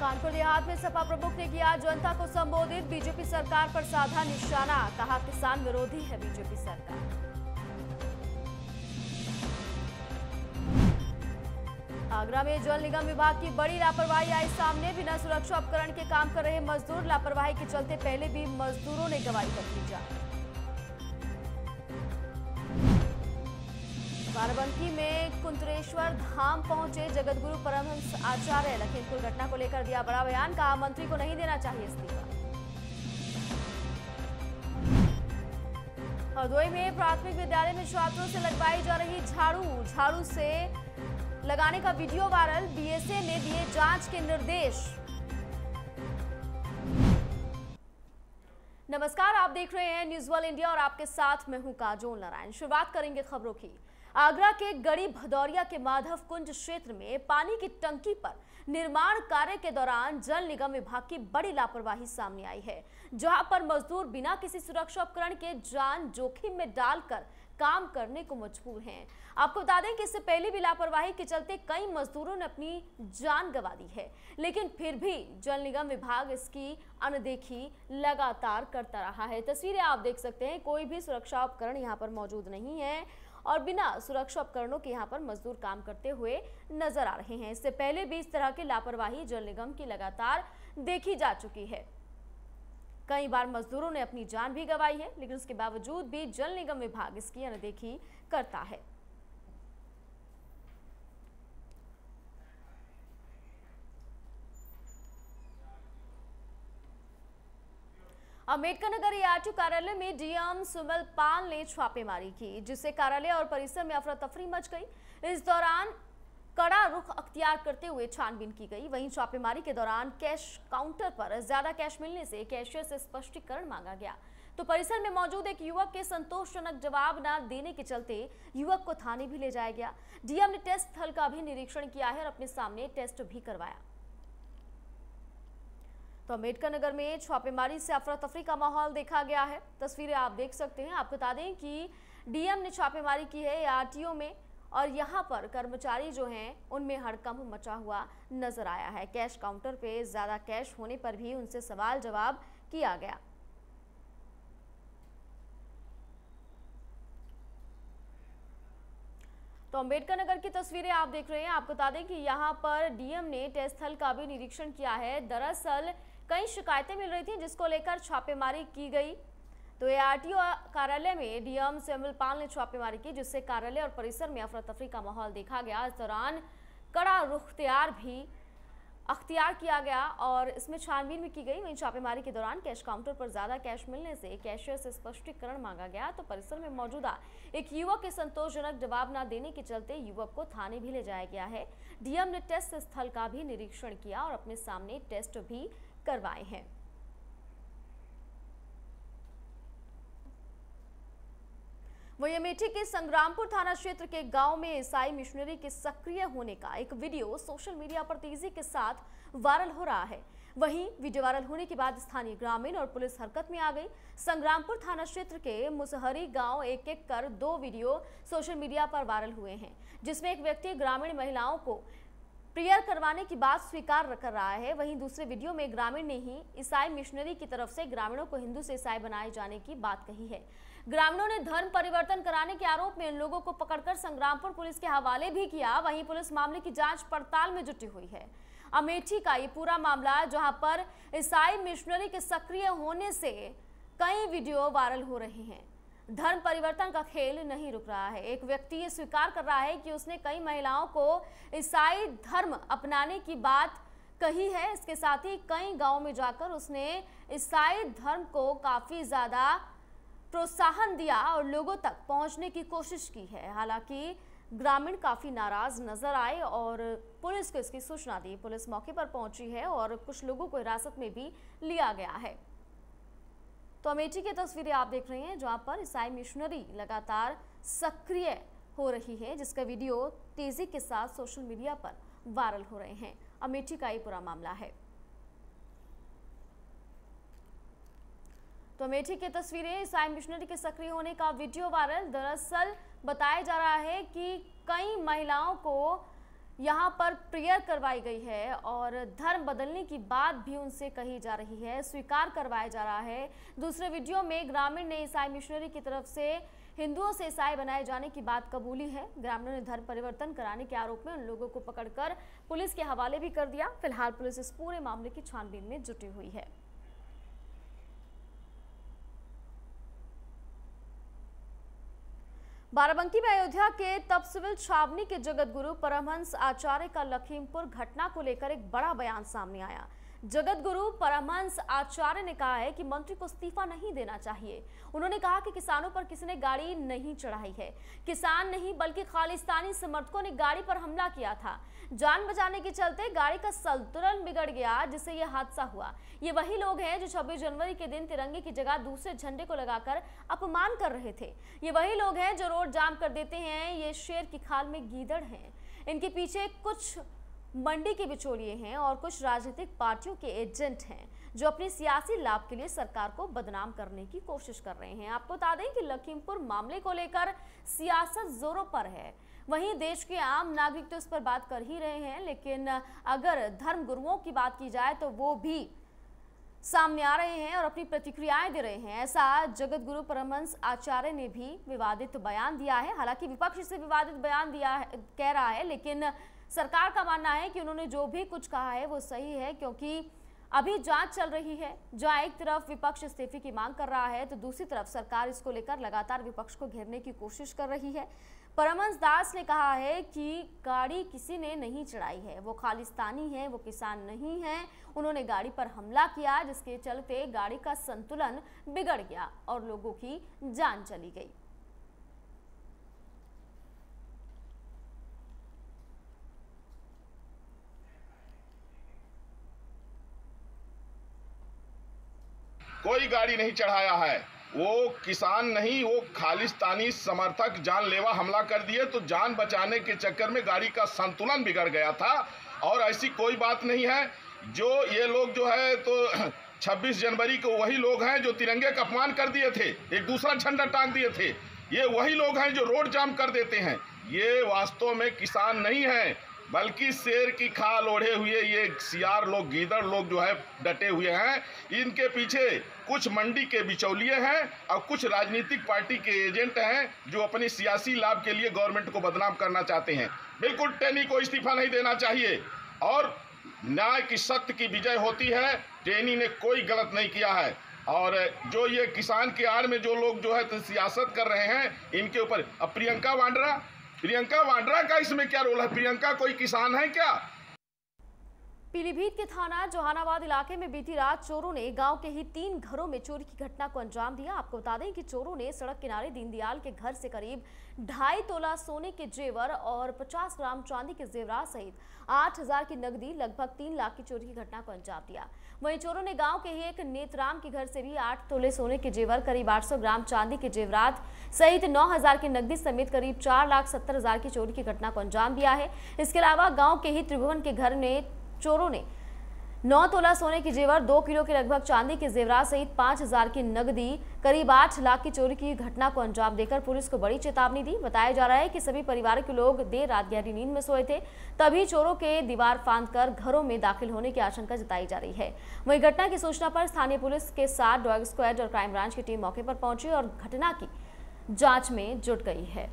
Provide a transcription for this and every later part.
कानपुर देहात में सपा प्रमुख ने किया जनता को संबोधित। बीजेपी सरकार पर साधा निशाना, कहा किसान विरोधी है बीजेपी सरकार। आगरा में जल निगम विभाग की बड़ी लापरवाही आई सामने। बिना सुरक्षा उपकरण के काम कर रहे मजदूर, लापरवाही के चलते पहले भी मजदूरों ने गवाई अपनी जान। बाराबंकी में कुंतरेश्वर धाम पहुँचे जगतगुरु परमहंस आचार्य। लखीमपुर घटना को लेकर दिया बड़ा बयान, कहा मंत्री को नहीं देना चाहिए इस्तीफा। हरदोई में प्राथमिक विद्यालय में छात्रों से लगवाई जा रही झाड़ू। झाड़ू से लगाने का वीडियो वायरल, बीएसए ने दिए जाँच के निर्देश। नमस्कार, आप देख रहे हैं न्यूज़ वर्ल्ड इंडिया और आपके साथ मैं हूँ काजोल नारायण। शुरुआत करेंगे खबरों की। आगरा के गड़ी भदौरिया के माधव कुंज क्षेत्र में पानी की टंकी पर निर्माण कार्य के दौरान जल निगम विभाग की बड़ी लापरवाही सामने आई है, जहाँ पर मजदूर बिना किसी सुरक्षा उपकरण के जान जोखिम में डालकर काम करने को मजबूर हैं। आपको बता दें कि इससे पहले भी लापरवाही के चलते कई मजदूरों ने अपनी जान गंवा दी है, लेकिन फिर भी जल निगम विभाग इसकी अनदेखी लगातार करता रहा है। तस्वीरें आप देख सकते हैं, कोई भी सुरक्षा उपकरण यहाँ पर मौजूद नहीं है। और बिना सुरक्षा उपकरणों के यहाँ पर मजदूर काम करते हुए नज़र आ रहे हैं। इससे पहले भी इस तरह की लापरवाही जल निगम की लगातार देखी जा चुकी है। कई बार मजदूरों ने अपनी जान भी गंवाई है, लेकिन उसके बावजूद भी जल निगम विभाग इसकी अनदेखी करता है। अंबेडकर नगर एआरटी कार्यालय में डीएम सुमल पाल ने छापेमारी की, जिससे कार्यालय और परिसर में अफरा तफरी मच गई। इस दौरान कड़ा रुख अख्तियार करते हुए छानबीन की गई। वहीं छापेमारी के दौरान कैश काउंटर पर ज़्यादा कैश मिलने से कैशियर से स्पष्टीकरण मांगा गया। तो परिसर में मौजूद एक युवक के संतोषजनक जवाब न देने के चलते युवक को थाने भी ले जाया गया। डीएम ने टेस्ट स्थल का भी निरीक्षण किया है और अपने सामने टेस्ट भी करवाया। तो अंबेडकर नगर में छापेमारी से अफरा तफरी का माहौल देखा गया है। तस्वीरें आप देख सकते हैं। आपको बता दें कि डीएम ने छापेमारी की है आरटीओ में और यहाँ पर कर्मचारी जो हैं, उनमें हड़कंप मचा हुआ नज़र आया है। कैश काउंटर पे ज़्यादा कैश होने पर भी उनसे सवाल जवाब किया गया। तो अंबेडकर नगर की तस्वीरें आप देख रहे हैं। आपको बता दें कि यहाँ पर डीएम ने टेस्ट स्थल का भी निरीक्षण किया है। दरअसल कई शिकायतें मिल रही थी जिसको लेकर छापेमारी की गई। तो एआरटीओ कार्यालय में डीएम सेमल पाल ने छापेमारी की, जिससे कार्यालय और परिसर में अफरा तफरी का माहौल देखा गया। इस दौरान कड़ा रुख्तियार भी अख्तियार किया गया और इसमें छानबीन भी की गई। वहीं छापेमारी के दौरान कैश काउंटर पर ज़्यादा कैश मिलने से कैशियर से स्पष्टीकरण मांगा गया। तो परिसर में मौजूदा एक युवक के संतोषजनक जवाब न देने के चलते युवक को थाने भी ले जाया गया है। डीएम ने टेस्ट स्थल का भी निरीक्षण किया और अपने सामने टेस्ट भी करवाए हैं। वही अमेठी के संग्रामपुर थाना क्षेत्र के गाँव में ईसाई मिशनरी के सक्रिय होने का एक वीडियो सोशल मीडिया पर तेज़ी के साथ वायरल हो रहा है। वहीं वीडियो वायरल होने के बाद स्थानीय ग्रामीण और पुलिस हरकत में आ गई। संग्रामपुर थाना क्षेत्र के मुसहरी गाँव एक एक कर दो वीडियो सोशल मीडिया पर वायरल हुए हैं, जिसमें एक व्यक्ति ग्रामीण महिलाओं को प्रेयर करवाने की बात स्वीकार कर रहा है। वहीं दूसरे वीडियो में ग्रामीण ने ही ईसाई मिशनरी की तरफ़ से ग्रामीणों को हिंदू से ईसाई बनाए जाने की बात कही है। ग्रामीणों ने धर्म परिवर्तन कराने के आरोप में इन लोगों को पकड़कर संग्रामपुर पुलिस के हवाले भी किया। वहीं पुलिस मामले की जाँच पड़ताल में जुटी हुई है। अमेठी का ये पूरा मामला, जहाँ पर ईसाई मिशनरी के सक्रिय होने से कई वीडियो वायरल हो रहे हैं। धर्म परिवर्तन का खेल नहीं रुक रहा है। एक व्यक्ति ये स्वीकार कर रहा है कि उसने कई महिलाओं को ईसाई धर्म अपनाने की बात कही है। इसके साथ ही कई गाँव में जाकर उसने ईसाई धर्म को काफ़ी ज़्यादा प्रोत्साहन दिया और लोगों तक पहुँचने की कोशिश की है। हालाँकि ग्रामीण काफ़ी नाराज़ नज़र आए और पुलिस को इसकी सूचना दी। पुलिस मौके पर पहुँची है और कुछ लोगों को हिरासत में भी लिया गया है। तो अमेठी की तस्वीरें आप देख रहे हैं, जहाँ पर ईसाई मिशनरी लगातार सक्रिय हो रही है, जिसका वीडियो तेज़ी के साथ सोशल मीडिया पर वायरल हो रहे हैं। अमेठी का ये पूरा मामला है। तो अमेठी की तस्वीरें ईसाई मिशनरी के सक्रिय होने का वीडियो वायरल। दरअसल बताया जा रहा है कि कई महिलाओं को यहाँ पर प्रेयर करवाई गई है और धर्म बदलने की बात भी उनसे कही जा रही है, स्वीकार करवाया जा रहा है। दूसरे वीडियो में ग्रामीण ने ईसाई मिशनरी की तरफ़ से हिंदुओं से ईसाई बनाए जाने की बात कबूली है। ग्रामीणों ने धर्म परिवर्तन कराने के आरोप में उन लोगों को पकड़कर पुलिस के हवाले भी कर दिया। फ़िलहाल पुलिस इस पूरे मामले की छानबीन में जुटी हुई है। बाराबंकी में अयोध्या के तपसिविल छावनी के जगत गुरु परमहंस आचार्य का लखीमपुर घटना को लेकर एक बड़ा बयान सामने आया। जगत गुरु परमहंस आचार्य ने कहा है कि मंत्री को इस्तीफा नहीं देना चाहिए। उन्होंने कहा कि किसानों पर किसी ने गाड़ी नहीं चढ़ाई है। किसान नहीं, बल्कि खालिस्तानी समर्थकों ने गाड़ी पर हमला किया था। जान बचाने के चलते गाड़ी का संतुलन बिगड़ गया, जिससे यह हादसा हुआ। ये वही लोग हैं जो 26 जनवरी के दिन तिरंगे की जगह दूसरे झंडे को लगाकर अपमान कर रहे थे। ये वही लोग हैं जो रोड जाम कर देते हैं। ये शेर की खाल में गीदड़ हैं। इनके पीछे कुछ मंडी के बिचौलिए हैं और कुछ राजनीतिक पार्टियों के एजेंट हैं जो अपने सियासी लाभ के लिए सरकार को बदनाम करने की कोशिश कर रहे हैं। आपको बता दें कि लखीमपुर मामले को लेकर सियासत जोरों पर है। वहीं देश के आम नागरिक तो इस पर बात कर ही रहे हैं, लेकिन अगर धर्म गुरुओं की बात की जाए तो वो भी सामने आ रहे हैं और अपनी प्रतिक्रियाएँ दे रहे हैं। ऐसा जगत गुरु परमहंस आचार्य ने भी विवादित बयान दिया है। हालाँकि विपक्ष से विवादित बयान दिया है, कह रहा है, लेकिन सरकार का मानना है कि उन्होंने जो भी कुछ कहा है वो सही है, क्योंकि अभी जाँच चल रही है। जहाँ एक तरफ़ विपक्ष इस्तीफे की मांग कर रहा है तो दूसरी तरफ़ सरकार इसको लेकर लगातार विपक्ष को घेरने की कोशिश कर रही है। परमंश दास ने कहा है कि गाड़ी किसी ने नहीं चढ़ाई है। वो खालिस्तानी है, वो किसान नहीं है। उन्होंने गाड़ी पर हमला किया, जिसके चलते गाड़ी का संतुलन बिगड़ गया और लोगों की जान चली गई। कोई गाड़ी नहीं चढ़ाया है। वो किसान नहीं, वो खालिस्तानी समर्थक जानलेवा हमला कर दिए तो जान बचाने के चक्कर में गाड़ी का संतुलन बिगड़ गया था। और ऐसी कोई बात नहीं है, जो ये लोग जो है तो 26 जनवरी को वही लोग हैं जो तिरंगे का अपमान कर दिए थे, एक दूसरा झंडा टांग दिए थे। ये वही लोग हैं जो रोड जाम कर देते हैं। ये वास्तव में किसान नहीं है। बल्कि शेर की खाल ओढ़े हुए ये सियार लोग, गीदड़ लोग जो है, डटे हुए हैं। इनके पीछे कुछ मंडी के बिचौलिए हैं और कुछ राजनीतिक पार्टी के एजेंट हैं जो अपनी सियासी लाभ के लिए गवर्नमेंट को बदनाम करना चाहते हैं। बिल्कुल टेनी को इस्तीफा नहीं देना चाहिए। और न्याय की सत्य की विजय होती है, टेनी ने कोई गलत नहीं किया है। और जो ये किसान के आड़ में जो लोग जो है तो सियासत कर रहे हैं, इनके ऊपर अब प्रियंका वाड्रा प्रियंका वाड्रा का इसमें क्या रोल है? प्रियंका कोई किसान है क्या? पीलीभीत के थाना जोहानाबाद इलाके में बीती रात चोरों ने गाँव के ही तीन घरों में चोरी की घटना को अंजाम दिया। आपको बता दें कि चोरों ने सड़क किनारे दीनदयाल के घर से करीब ढाई तोला सोने के जेवर और 50 ग्राम चांदी के जेवरात सहित 8000 की नकदी, लगभग तीन लाख की चोरी की घटना को अंजाम दिया। वहीं चोरों ने गाँव के ही एक नेतराम के घर से भी आठ तोले सोने के जेवर, करीब आठ ग्राम चांदी के जेवरात सहित नौ हज़ार की नकदी समेत करीब चार लाख सत्तर की चोरी की घटना को अंजाम दिया है। इसके अलावा गाँव के ही त्रिभुवन के घर में चोरों ने नौ तोला सोने की जेवर, दो किलो के लगभग चांदी के जेवरात सहित पाँच हज़ार की नकदी करीब आठ लाख की चोरी की घटना को अंजाम देकर पुलिस को बड़ी चेतावनी दी। बताया जा रहा है कि सभी परिवार के लोग देर रात गहरी नींद में सोए थे। तभी चोरों के दीवार फांद कर घरों में दाखिल होने की आशंका जताई जा रही है। वही घटना की सूचना पर स्थानीय पुलिस के साथ डॉग स्क्वाड और क्राइम ब्रांच की टीम मौके पर पहुँची और घटना की जाँच में जुट गई है।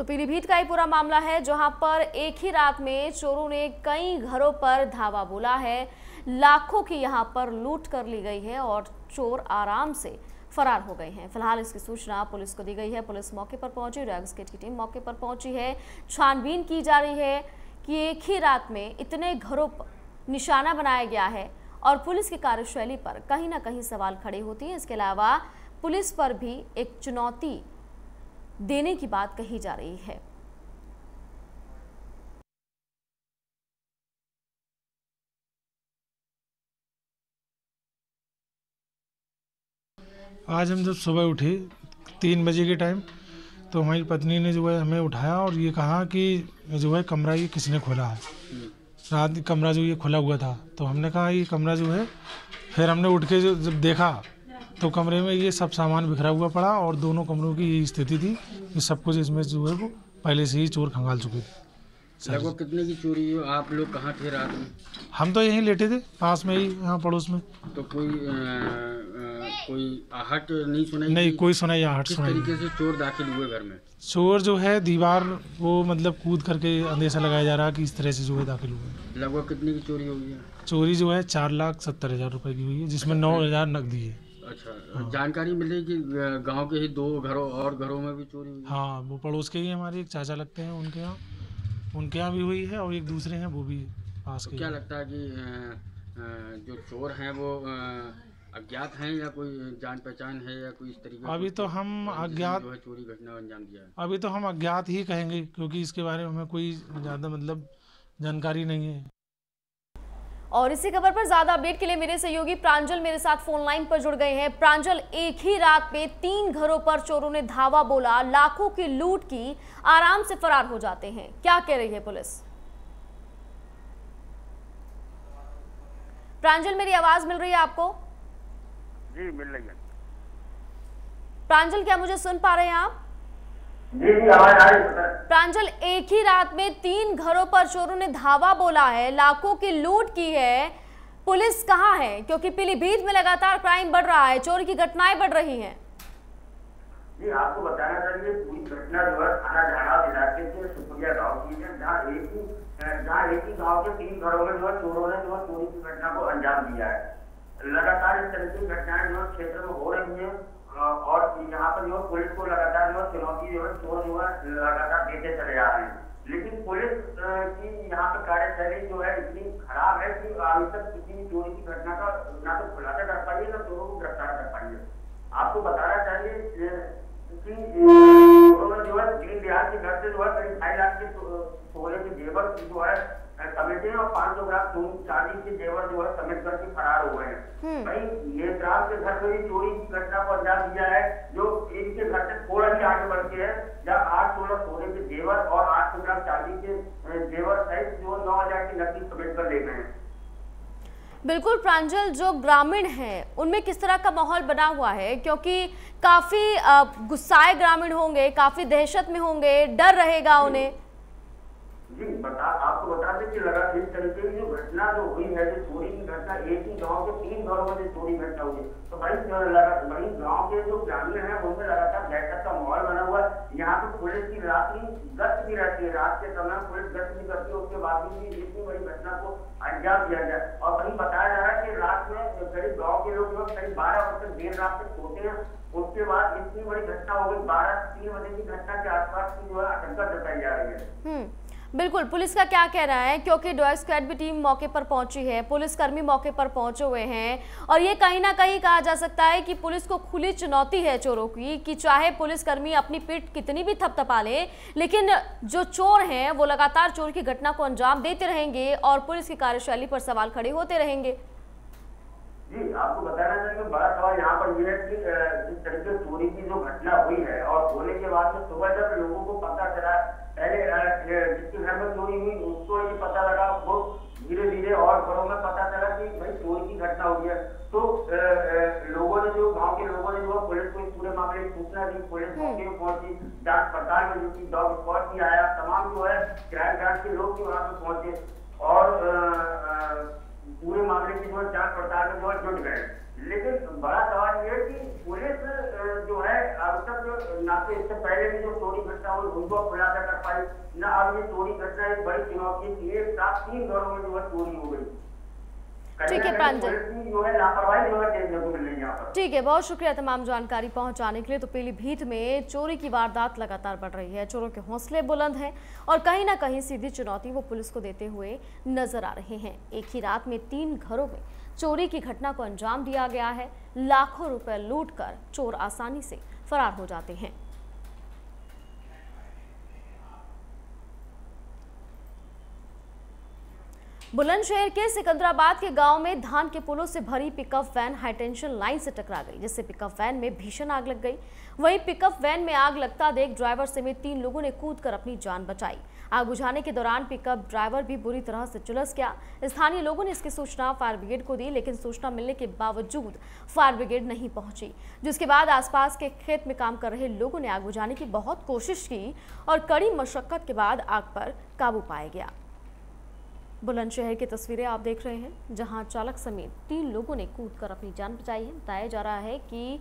तो पीलीभीत का ही पूरा मामला है, जहाँ पर एक ही रात में चोरों ने कई घरों पर धावा बोला है। लाखों की यहाँ पर लूट कर ली गई है और चोर आराम से फरार हो गए हैं। फ़िलहाल इसकी सूचना पुलिस को दी गई है। पुलिस मौके पर पहुँची रेगस्केट की टीम मौके पर पहुँची है। छानबीन की जा रही है कि एक ही रात में इतने घरों पर निशाना बनाया गया है और पुलिस की कार्यशैली पर कहीं ना कहीं सवाल खड़े होती हैं। इसके अलावा पुलिस पर भी एक चुनौती देने की बात कही जा रही है। आज हम जब सुबह उठे, तीन बजे के टाइम तो हमारी पत्नी ने जो है हमें उठाया और ये कहा कि जो है कमरा ये किसने खोला है? रात कमरा जो ये खुला हुआ था तो हमने कहा ये कमरा जो है, फिर हमने उठ के जो जब देखा तो कमरे में ये सब सामान बिखरा हुआ पड़ा और दोनों कमरों की यही स्थिति थी कि सब कुछ इसमें जो है वो पहले से ही चोर खंगाल चुके थे। लगभग कितने की चोरी हुई? आप लोग कहाँ थे रात में? हम तो यहीं लेटे थे पास में ही यहाँ पड़ोस में। तो कोई अ, अ, कोई आहट नहीं सुनाई नहीं कोई सुनाई आहट किस सुनाई। तरीके से चोर दाखिल हुए घर में? चोर जो है दीवार वो मतलब कूद करके अंदेशा लगाया जा रहा है कि इस तरह से जो है दाखिल हुए। लगभग कितने की चोरी हुई है? चोरी जो है चार लाख सत्तर हज़ार रुपए की हुई है जिसमें नौ हज़ार नकदी है। अच्छा जानकारी मिली कि गाँव के ही दो घरों और घरों में भी चोरी हुई? हाँ वो पड़ोस के ही हमारे एक चाचा लगते हैं उनके यहाँ। उनके यहाँ भी हुई है और एक दूसरे हैं वो भी पास के तो क्या लगता है कि जो चोर हैं वो अज्ञात हैं या कोई जान पहचान है या कोई इस तरीके का अभी तो हम अज्ञात जो है चोरी घटना अंजाम दिया है? अभी तो हम अज्ञात ही कहेंगे क्योंकि इसके बारे में हमें कोई ज़्यादा मतलब जानकारी नहीं है। और इसी खबर पर ज़्यादा अपडेट के लिए मेरे सहयोगी प्रांजल मेरे साथ फ़ोन लाइन पर जुड़ गए हैं। प्रांजल एक ही रात में तीन घरों पर चोरों ने धावा बोला लाखों की लूट की आराम से फरार हो जाते हैं। क्या कह रही है पुलिस? प्रांजल मेरी आवाज़ मिल रही है आपको? जी मिल रही है। प्रांजल क्या मुझे सुन पा रहे हैं आप? प्रांजल एक ही रात में तीन घरों पर चोरों ने धावा बोला है लाखों की लूट की है। पुलिस कहाँ है? क्योंकि पीलीभीत में लगातार क्राइम बढ़ रहा है चोरी की घटनाएँ बढ़ रही हैं। जी आपको बताना चाहिए पूरी घटना जो है थाना झाड़ाव इलाके के सुपुरिया गाँव की है जहाँ एक ही जहाँ एक ही गाँव के तीन घरों में जो है चोरों ने जो है चोरी की घटना को अंजाम दिया है। लगातार इस तरह की घटनाएँ जो है क्षेत्र में हो रही हैं। और यहाँ पर जो पुलिस को लगातार जो चुनौती जो है चोर जो है, लगातार देते चले जा रहे हैं। लेकिन पुलिस की यहाँ पर कार्यशैली जो है इतनी खराब है कि अभी तक किसी भी चोरी की घटना का ना तो खुलासा कर पाई है, ना चोरों को गिरफ़्तार कर पाई है। आपको बताना चाहिए कि जो है, दीन दयाल के घर से जो है, करीब ढाई लाख के सो- सोने के जेवर जो है समेटे और पाँच सौ ग्राम चांदी के जेवर जो है समेट करके फरार हो गए हैं। वहीं नेत्राम के घर में भी चोरी घटना को अंजाम दिया है जो इनके घर से थोड़ा ही आगे बढ़ के है जहाँ आठ सोलह सोने के जेवर और आठ सौ ग्राम चांदी के जेवर सहित जो नौ हज़ार की नकदी समेट कर ले गए हैं। बिल्कुल प्रांजल जो ग्रामीण हैं उनमें किस तरह का माहौल बना हुआ है? क्योंकि काफ़ी गुस्साए ग्रामीण होंगे काफ़ी दहशत में होंगे डर रहेगा उन्हें। जी बता आपको बता दें इस तरीके की घटना जो हुई है, जो चोरी की घटना, एक ही गाँव के तीन घरों में चोरी घटना हुई तो भाई वही गाँव के जो ग्रामीण है, उनमें लगातार दहशत का माहौल बना हुआ है। यहाँ पे पुलिस की रात रात्रि गश्त भी रहती है। रात के समय पुलिस गश्त भी करती है, उसके बाद भी इतनी बड़ी घटना को अंजाम दिया जाए। और वही बताया जा रहा है कि रात में करीब गाँव के लोग करीब बारह बजे देर रात तक सोते हैं। उसके बाद इतनी बड़ी घटना हो गई, बारह तीन बजे की घटना के आसपास की जो है आशंका जताई जा रही है। हम्म। बिल्कुल, पुलिस का क्या कहना है? क्योंकि डॉय स्क्वाड भी टीम मौके पर पहुँची है, पुलिसकर्मी मौके पर पहुँचे हुए हैं और ये कहीं ना कहीं कहा जा सकता है कि पुलिस को खुली चुनौती है चोरों की कि चाहे पुलिसकर्मी अपनी पीठ कितनी भी थपथपा ले, लेकिन जो चोर हैं, वो लगातार चोर की घटना को अंजाम देते रहेंगे और पुलिस की कार्यशैली पर सवाल खड़े होते रहेंगे। जी आपको बताना चाहिए बड़ा सवाल यहाँ पर यह है कि जिस तरीके से चोरी की जो घटना हुई है और होने के बाद में सुबह जब लोगों को पता चला पहले जिसके घर में चोरी हुई उसको ये पता लगा वो धीरे धीरे और घरों में पता चला कि भाई चोरी की घटना हुई है। तो लोगों ने जो गाँव के लोगों ने जो पुलिस को इस पूरे मामले की सूचना दी पुलिस मौके पर पहुँची जाँच पड़ताल में जुटी डॉग स्क्वाड भी आया तमाम जो है क्राइम ब्रांच के लोग भी वहाँ पे पहुँचे। और पूरे मामले की जो है जाँच पड़ताल में जो है जुट गए। लेकिन बड़ा सवाल ये कि पुलिस जो है, अब तक जो ना तो इससे पहले भी जो चोरी घटना हुई, उनको खुलासा कर पाई, ना अब ये चोरी घटना एक बड़ी चुनौती थी। एक साथ तीन घरों में जो है चोरी हो गई। ठीक है, प्रांजल। पर ठीक है बहुत शुक्रिया तमाम जानकारी पहुँचाने के लिए। तो पीलीभीत में चोरी की वारदात लगातार बढ़ रही है। चोरों के हौसले बुलंद हैं और कहीं ना कहीं सीधी चुनौती वो पुलिस को देते हुए नज़र आ रहे हैं। एक ही रात में तीन घरों में चोरी की घटना को अंजाम दिया गया है। लाखों रुपए लूट कर चोर आसानी से फरार हो जाते हैं। बुलंदशहर के सिकंदराबाद के गाँव में धान के पुलों से भरी पिकअप वैन हाईटेंशन लाइन से टकरा गई, जिससे पिकअप वैन में भीषण आग लग गई। वहीं पिकअप वैन में आग लगता देख ड्राइवर समेत तीन लोगों ने कूदकर अपनी जान बचाई। आग बुझाने के दौरान पिकअप ड्राइवर भी बुरी तरह से झुलस गया। स्थानीय लोगों ने इसकी सूचना फायर ब्रिगेड को दी, लेकिन सूचना मिलने के बावजूद फायर ब्रिगेड नहीं पहुँची, जिसके बाद आसपास के खेत में काम कर रहे लोगों ने आग बुझाने की बहुत कोशिश की और कड़ी मशक्कत के बाद आग पर काबू पाया गया। बुलंदशहर की तस्वीरें आप देख रहे हैं, जहाँ चालक समेत तीन लोगों ने कूदकर अपनी जान बचाई है। बताया जा रहा है कि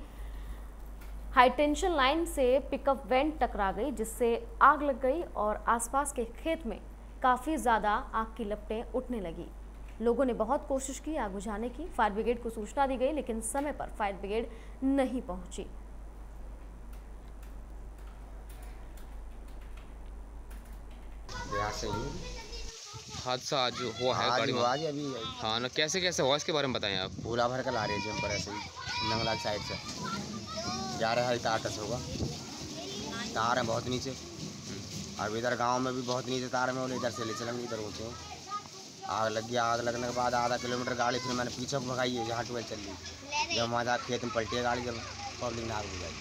हाई टेंशन लाइन से पिकअप वैन टकरा गई, जिससे आग लग गई और आसपास के खेत में काफ़ी ज़्यादा आग की लपटें उठने लगी। लोगों ने बहुत कोशिश की आग बुझाने की। फायर ब्रिगेड को सूचना दी गई, लेकिन समय पर फायर ब्रिगेड नहीं पहुँची बिहार से ही हादसा आज हुआ है आज गाड़ी में। हुआ आज अभी हाँ। ना कैसे कैसे हुआ इसके बारे में बताएँ आप? पूरा भर कर ला रहे हैं पर ऐसे ही नंगलाल साइड से। जा रहे हैं तार टच होगा। तार है बहुत नीचे। और इधर गाँव में भी बहुत नीचे तार में इधर से ले चलेंगे इधर ऊँचे हैं। आग लग गया आग लगने के बाद आधा किलोमीटर गाड़ी फिर मैंने पीछे भगाई है जहाँ ट्वेल्व चल रही जब वहाँ जाकर खेत में पलटी है गाड़ी जब पब्लिक ने आग बुझाई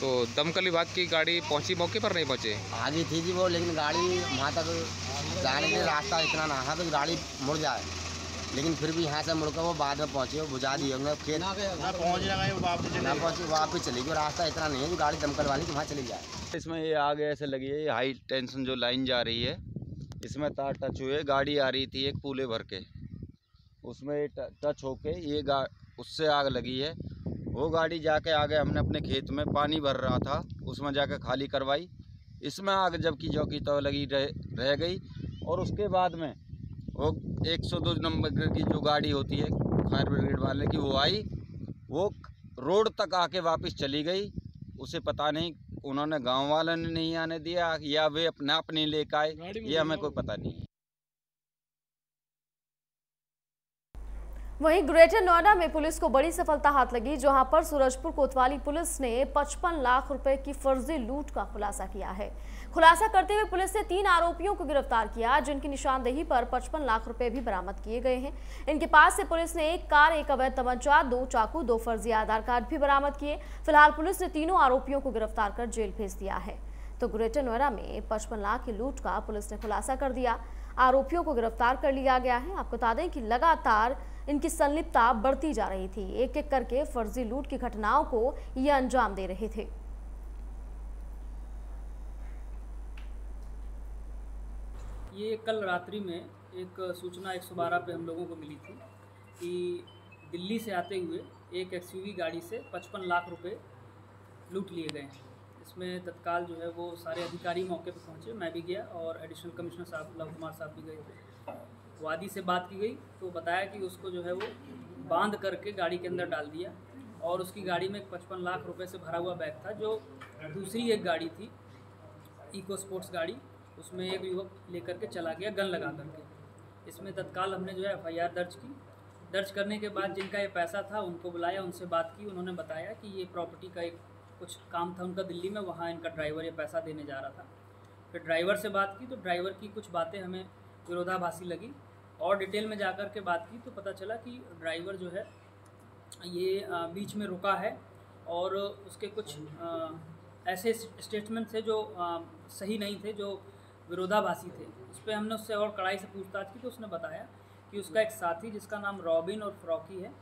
तो दमकल विभाग की गाड़ी पहुँची मौके पर नहीं पहुँचे? आगे थी जी वो लेकिन गाड़ी वहाँ तक जाने के लिए रास्ता इतना ना था तो गाड़ी मुड़ जाए। लेकिन फिर भी यहाँ से मुड़कर वो बाद में पहुँचे वो बुझा दिए होंगे। खेत ना पहुँचे वापस चली गई रास्ता इतना नहीं है कि गाड़ी दमकल वाली वहाँ चली जाए। इसमें ये आगे ऐसे लगी है हाई टेंशन जो लाइन जा रही है इसमें तार टच हुए गाड़ी आ रही थी एक पूले भर के। उसमें टच होके ये गा उससे आग लगी है। वो गाड़ी जाके आगे हमने अपने खेत में पानी भर रहा था उसमें जाके खाली करवाई। इसमें आग जबकि जो की तो लगी रह, रह गई। और उसके बाद में वो 102 नंबर की जो गाड़ी होती है फायर ब्रिगेड वाले की वो आई। वो रोड तक आके वापस चली गई। उसे पता नहीं उन्होंने गाँव वालों ने नहीं आने दिया या वे अपने आप नहीं लेकर आए ये हमें कोई पता नहीं है। वहीं ग्रेटर नोएडा में पुलिस को बड़ी सफलता हाथ लगी, जहाँ पर सूरजपुर कोतवाली पुलिस ने 55 लाख रुपए की फर्जी लूट का खुलासा किया है। खुलासा करते हुए पुलिस ने तीन आरोपियों को गिरफ़्तार किया, जिनकी निशानदेही पर 55 लाख रुपए भी बरामद किए गए हैं। इनके पास से पुलिस ने एक कार, एक अवैध तमंचा, दो चाकू, दो फर्जी आधार कार्ड भी बरामद किए। फ़िलहाल पुलिस ने तीनों आरोपियों को गिरफ़्तार कर जेल भेज दिया है। तो ग्रेटर नोएडा में पचपन लाख की लूट का पुलिस ने खुलासा कर दिया। आरोपियों को गिरफ़्तार कर लिया गया है। आपको बता दें कि लगातार इनकी संलिप्तता बढ़ती जा रही थी। एक एक करके फर्जी लूट की घटनाओं को ये अंजाम दे रहे थे। ये कल रात्रि में एक सूचना 112 पे हम लोगों को मिली थी कि दिल्ली से आते हुए एक एक्सयूवी गाड़ी से 55 लाख रुपए लूट लिए गए हैं। इसमें तत्काल जो है वो सारे अधिकारी मौके पर पहुँचे। मैं भी गया और एडिशनल कमिश्नर साहब, लव कुमार साहब भी गए। थे वादी से बात की गई तो बताया कि उसको जो है वो बाँध करके गाड़ी के अंदर डाल दिया और उसकी गाड़ी में एक पचपन लाख रुपए से भरा हुआ बैग था, जो दूसरी एक गाड़ी थी इको स्पोर्ट्स गाड़ी, उसमें एक युवक लेकर के चला गया गन लगा करके। इसमें तत्काल हमने जो है एफआईआर दर्ज की। दर्ज करने के बाद जिनका ये पैसा था, उनको बुलाया, उनसे बात की, उन्होंने बताया कि ये प्रॉपर्टी का एक कुछ काम था उनका दिल्ली में, वहाँ इनका ड्राइवर ये पैसा देने जा रहा था। फिर ड्राइवर से बात की तो ड्राइवर की कुछ बातें हमें विरोधाभासी लगी। और डिटेल में जा कर के बात की तो पता चला कि ड्राइवर जो है, ये बीच में रुका है और उसके कुछ ऐसे स्टेटमेंट थे जो सही नहीं थे, जो विरोधाभासी थे। उस पर हमने उससे और कड़ाई से पूछताछ की तो उसने बताया कि उसका एक साथी जिसका नाम रॉबिन और फ्रॉकी है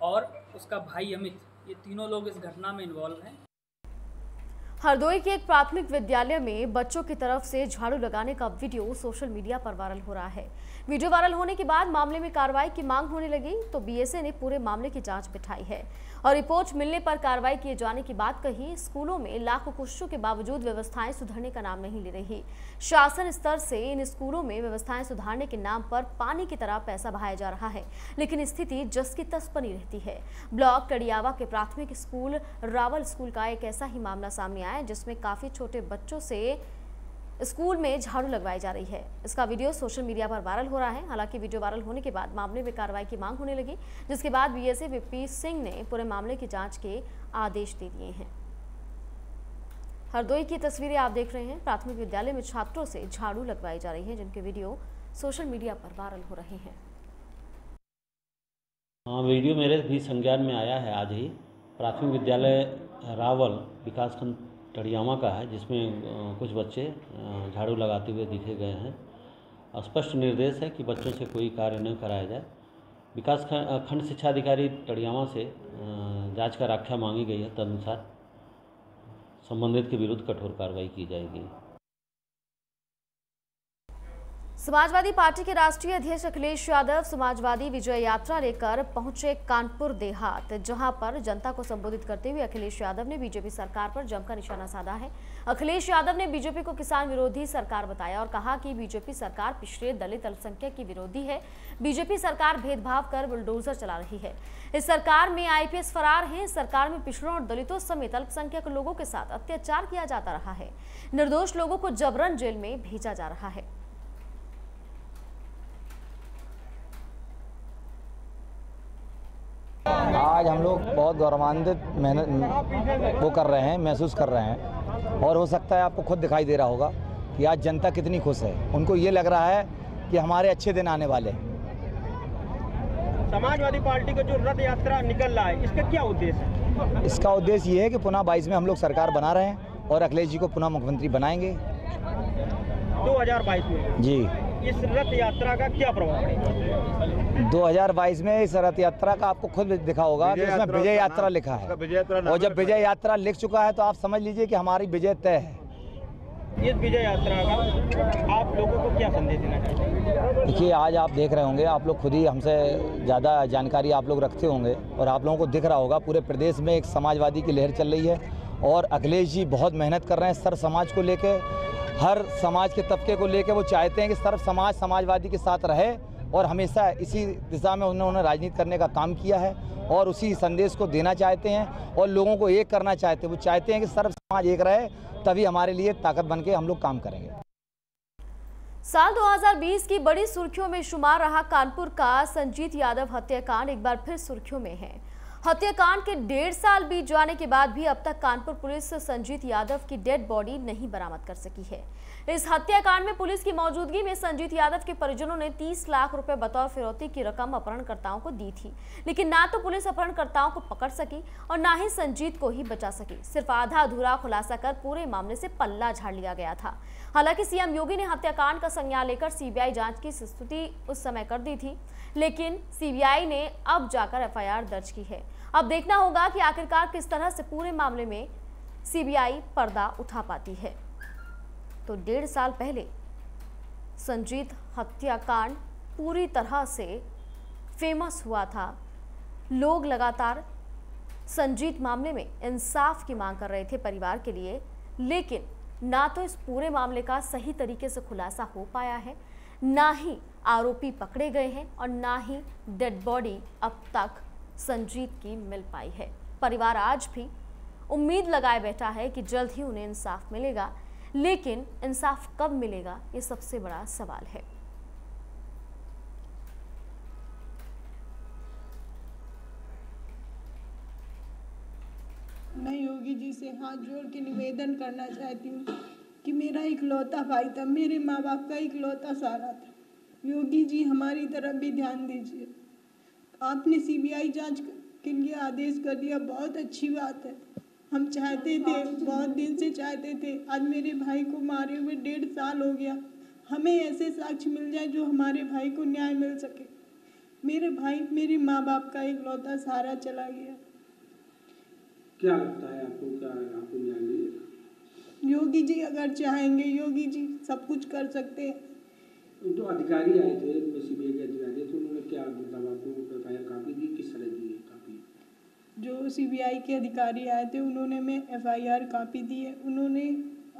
और उसका भाई अमित, ये तीनों लोग इस घटना में इन्वॉल्व हैं। हरदोई के एक प्राथमिक विद्यालय में बच्चों की तरफ़ से झाड़ू लगाने का वीडियो सोशल मीडिया पर वायरल हो रहा है। वीडियो वायरल होने के बाद मामले में कार्रवाई की मांग होने लगी तो बीएसए ने पूरे मामले की जाँच बिठाई है। और रिपोर्ट मिलने पर कार्रवाई किए जाने की बात कही। स्कूलों में लाखों कोशिशों के बावजूद व्यवस्थाएँ सुधरने का नाम नहीं ले रही। शासन स्तर से इन स्कूलों में व्यवस्थाएँ सुधारने के नाम पर पानी की तरह पैसा बहाया जा रहा है, लेकिन स्थिति जस की तस बनी रहती है। ब्लॉक कड़ियावा के प्राथमिक स्कूल, रावल स्कूल का एक ऐसा ही मामला सामने आया जिसमें काफ़ी छोटे बच्चों से स्कूल में झाड़ू लगवाई जा रही है। इसका वीडियो सोशल मीडिया पर वायरल हो रहा है। हालाँकि वीडियो वायरल होने के बाद मामले में कार्रवाई की मांग होने लगी, जिसके बाद बीएसए वीपी सिंह ने पूरे मामले की जाँच के आदेश दे दिए हैं। हरदोई की तस्वीरें आप देख रहे हैं। प्राथमिक विद्यालय में छात्रों से झाड़ू लगवाई जा रही है, जिनके वीडियो सोशल मीडिया पर वायरल हो रहे हैं। हाँ वीडियो मेरे भी संज्ञान में आया है आज ही। प्राथमिक विद्यालय रावल विकासखंड टड़ियामा का है, जिसमें कुछ बच्चे झाड़ू लगाते हुए दिखे गए हैं। स्पष्ट निर्देश है कि बच्चों से कोई कार्य न कराया जाए। विकास खंड शिक्षा अधिकारी टड़ियामा से जाँच का आख्या मांगी गई है, तदनुसार संबंधित के विरुद्ध कठोर कार्रवाई की जाएगी। समाजवादी पार्टी के राष्ट्रीय अध्यक्ष अखिलेश यादव समाजवादी विजय यात्रा लेकर पहुँचे कानपुर देहात, जहाँ पर जनता को संबोधित करते हुए अखिलेश यादव ने बीजेपी सरकार पर जमकर निशाना साधा है। अखिलेश यादव ने बीजेपी को किसान विरोधी सरकार बताया और कहा कि बीजेपी सरकार पिछड़े दलित अल्पसंख्यक की विरोधी है। बीजेपी सरकार भेदभाव कर बुलडोजर चला रही है। इस सरकार में आईपीएस फरार है। सरकार में पिछड़ों और दलितों समेत अल्पसंख्यक लोगों के साथ अत्याचार किया जाता रहा है। निर्दोष लोगों को जबरन जेल में भेजा जा रहा है। आज हम लोग बहुत गौरवान्वित मेहनत वो कर रहे हैं महसूस कर रहे हैं। और हो सकता है आपको खुद दिखाई दे रहा होगा कि आज जनता कितनी खुश है। उनको ये लग रहा है कि हमारे अच्छे दिन आने वाले हैं। समाजवादी पार्टी का जो रथ यात्रा निकल रहा है इसका क्या उद्देश्य है? इसका उद्देश्य ये है कि पुनः बाईस में हम लोग सरकार बना रहे हैं और अखिलेश जी को पुनः मुख्यमंत्री बनाएँगे। 2022 में। जी। इस रथ यात्रा का क्या प्रभाव पड़ेगा? 2022 में इस रथ यात्रा का आपको खुद दिखा होगा कि विजय उसमें यात्रा विजय यात्रा लिखा है। विजय यात्रा नाम और जब विजय यात्रा लिख चुका है तो आप समझ लीजिए कि हमारी विजय तय है। इस विजय यात्रा का आप लोगों को क्या संदेश देना चाहते हैं? देखिए आज आप देख रहे होंगे आप लोग खुद ही हमसे ज़्यादा जानकारी आप लोग रखते होंगे और आप लोगों को दिख रहा होगा पूरे प्रदेश में एक समाजवादी की लहर चल रही है और अखिलेश जी बहुत मेहनत कर रहे हैं सर समाज को लेके। हर समाज के तबके को लेकर वो चाहते हैं कि सर्व समाज समाजवादी के साथ रहे और हमेशा इसी दिशा में उन्होंने राजनीति करने का काम किया है और उसी संदेश को देना चाहते हैं और लोगों को एक करना चाहते हैं। वो चाहते हैं कि सर्व समाज एक रहे, तभी हमारे लिए ताकत बन के हम लोग काम करेंगे। साल 2020 की बड़ी सुर्खियों में शुमार रहा कानपुर का संजीत यादव हत्याकांड। एक बार फिर सुर्खियों में है। हत्याकांड के डेढ़ साल बीत जाने के बाद भी अब तक कानपुर पुलिस संजीत यादव की डेड बॉडी नहीं बरामद कर सकी है। इस हत्याकांड में पुलिस की मौजूदगी में संजीत यादव के परिजनों ने 30 लाख रुपए बतौर फिरौती की रकम अपहरणकर्ताओं को दी थी। लेकिन ना तो पुलिस अपहरणकर्ताओं को पकड़ सकी और ना ही संजीत को ही बचा सकी। सिर्फ़ आधा अधूरा खुलासा कर पूरे मामले से पल्ला झाड़ लिया गया था। हालाँकि सीएम योगी ने हत्याकांड का संज्ञान लेकर सीबीआई जाँच की स्तुति उस समय कर दी थी, लेकिन सीबीआई ने अब जाकर एफआईआर दर्ज की है। अब देखना होगा कि आखिरकार किस तरह से पूरे मामले में सीबीआई पर्दा उठा पाती है। तो डेढ़ साल पहले संजीत हत्याकांड पूरी तरह से फ़ेमस हुआ था। लोग लगातार संजीत मामले में इंसाफ की मांग कर रहे थे परिवार के लिए, लेकिन ना तो इस पूरे मामले का सही तरीके से खुलासा हो पाया है, ना ही आरोपी पकड़े गए हैं और ना ही डेड बॉडी अब तक संजीत की मिल पाई है। परिवार आज भी उम्मीद लगाए बैठा है कि जल्द ही उन्हें इंसाफ मिलेगा, लेकिन इंसाफ कब मिलेगा, ये सबसे बड़ा सवाल है। मैं योगी जी से हाथ जोड़ के निवेदन करना चाहती हूँ कि मेरा इकलौता भाई था, मेरे माँ बाप का इकलौता सारा था। योगी जी, हमारी तरफ़ भी ध्यान दीजिए। आपने सीबीआई जाँच के लिए आदेश कर दिया। बहुत अच्छी बात है। हम चाहते थे बहुत दिन से चाहते थे। आज मेरे भाई को मारे हुए डेढ़ साल हो गया। हमें ऐसे साक्ष्य मिल जाए जो हमारे भाई को न्याय मिल सके। मेरे भाई मेरे माँ बाप का इकलौता सहारा चला गया। क्या लगता है आपको क्या आपको न्याय मिलेगा? योगी जी अगर चाहेंगे योगी जी सब कुछ कर सकते हैं। जो अधिकारी आए थे सीबीआई के अधिकारी तो उन्होंने क्या मतलब आपको एफ़ आई आर कापी दी किस तरह दी है कापी जो सीबीआई के अधिकारी आए थे, उन्होंने मैं एफआईआर कापी दी है। उन्होंने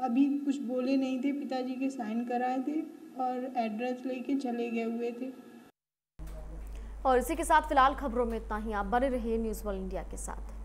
अभी कुछ बोले नहीं थे, पिताजी के साइन कराए थे और एड्रेस लेके चले गए हुए थे। और इसी के साथ फ़िलहाल खबरों में इतना ही। आप बने रहिए न्यूज़ वर्ल्ड इंडिया के साथ।